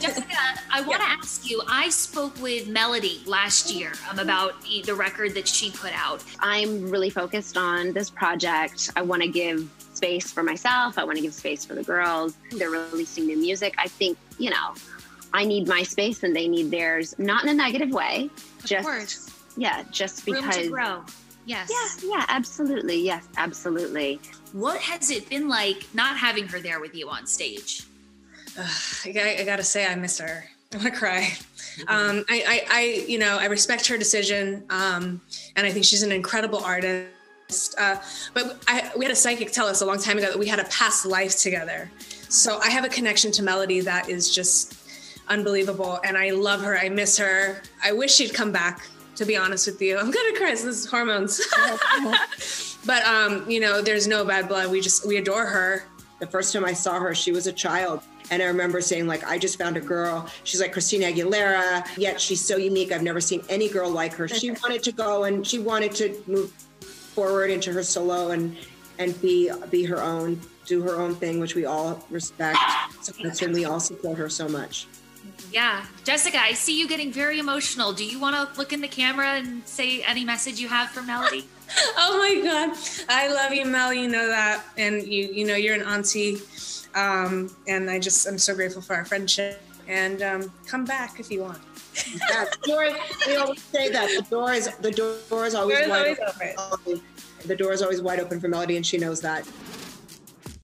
Jessica, I want to yeah. ask you. I spoke with Melody last year um, about the record that she put out. I'm really focused on this project. I want to give space for myself. I want to give space for the girls. They're releasing new music. I think, you know, I need my space and they need theirs, not in a negative way. Of just, course. Yeah, just because. Room to grow. Yes. Yeah, yeah, absolutely. Yes, absolutely. What has it been like not having her there with you on stage? Uh, I, I, gotta say, I miss her. I want to cry. Um, I, I, I, you know, I respect her decision, um, and I think she's an incredible artist. Uh, but I, we had a psychic tell us a long time ago that we had a past life together. So I have a connection to Melody that is just unbelievable, and I love her. I miss her. I wish she'd come back. To be honest with you, I'm gonna cry. This is hormones. but um, you know, there's no bad blood. We just we adore her. The first time I saw her, she was a child. And I remember saying, like, I just found a girl. She's like Christina Aguilera, yet she's so unique. I've never seen any girl like her. She wanted to go and she wanted to move forward into her solo and and be be her own, do her own thing, which we all respect. So that's when we all support her so much. Yeah. Jessica, I see you getting very emotional. Do you want to look in the camera and say any message you have for Melody? oh my God. I love you, Mel. You know that. And you, you know, you're an auntie. Um, and I just, I'm so grateful for our friendship. And um, come back if you want. yeah, door, we always say that the door is the door is always, wide, always open. open. The door is always wide open for Melody, and she knows that.